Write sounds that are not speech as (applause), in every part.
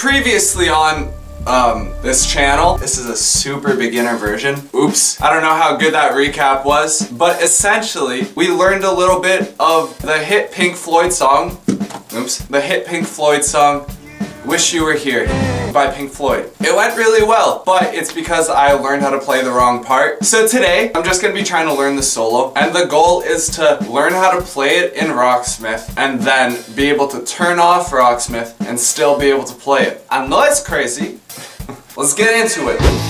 Previously on um, this channel. This is a super beginner version. Oops. I don't know how good that recap was, but essentially, we learned a little bit of the hit Pink Floyd song. Oops. The hit Pink Floyd song, Wish You Were Here by Pink Floyd. It went really well, but it's because I learned how to play the wrong part. So today, I'm just gonna be trying to learn the solo, and the goal is to learn how to play it in Rocksmith, and then be able to turn off Rocksmith and still be able to play it. I know it's crazy. (laughs) Let's get into it.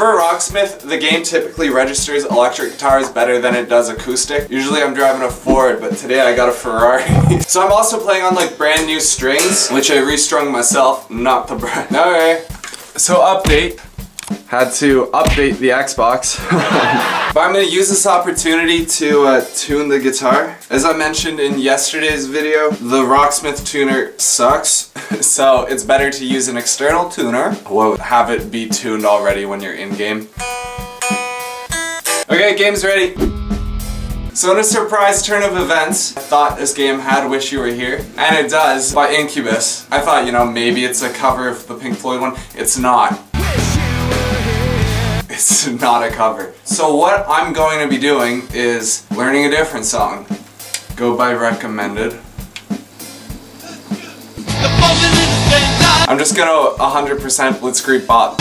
For Rocksmith, the game typically registers electric guitars better than it does acoustic. Usually I'm driving a Ford, but today I got a Ferrari. (laughs) so I'm also playing on like brand new strings, which I restrung myself, not the brand. (laughs) Alright. So update. Had to update the Xbox. (laughs) but I'm to use this opportunity to uh, tune the guitar. As I mentioned in yesterday's video, the Rocksmith tuner sucks. (laughs) so it's better to use an external tuner. We'll have it be tuned already when you're in-game. Okay, game's ready. So in a surprise turn of events, I thought this game had Wish You Were Here, and it does, by Incubus. I thought, you know, maybe it's a cover of the Pink Floyd one. It's not. (laughs) It's not a cover. So what I'm going to be doing is learning a different song. Go by recommended. Just gonna 100% Blitzkrieg Bop.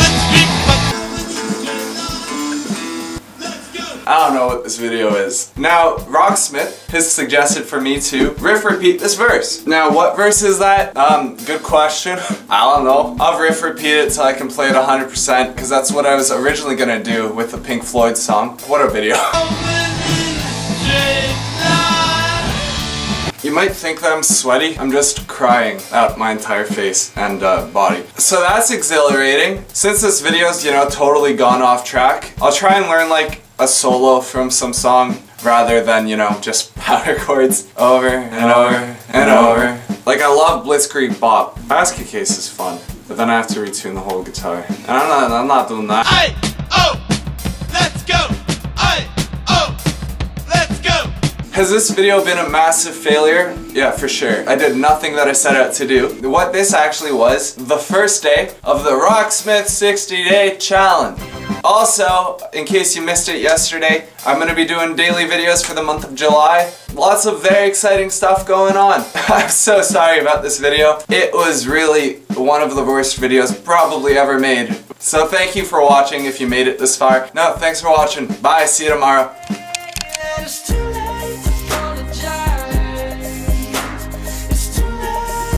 I don't know what this video is. Now, Rocksmith has suggested for me to riff repeat this verse. Now, what verse is that? Um, good question. (laughs) I don't know. I'll riff repeat it till I can play it 100% because that's what I was originally gonna do with the Pink Floyd song. What a video. (laughs) You might think that I'm sweaty. I'm just crying out my entire face and uh, body. So that's exhilarating. Since this video's, you know, totally gone off track, I'll try and learn like a solo from some song rather than, you know, just (laughs) power chords over and over and over. Like I love Blitzkrieg Bop. Basket case is fun, but then I have to retune the whole guitar. And I'm not, I'm not doing that. Aye, Has this video been a massive failure? Yeah, for sure. I did nothing that I set out to do. What this actually was, the first day of the Rocksmith 60 Day Challenge. Also, in case you missed it yesterday, I'm going to be doing daily videos for the month of July. Lots of very exciting stuff going on. (laughs) I'm so sorry about this video. It was really one of the worst videos probably ever made. So thank you for watching if you made it this far. No, thanks for watching. Bye, see you tomorrow.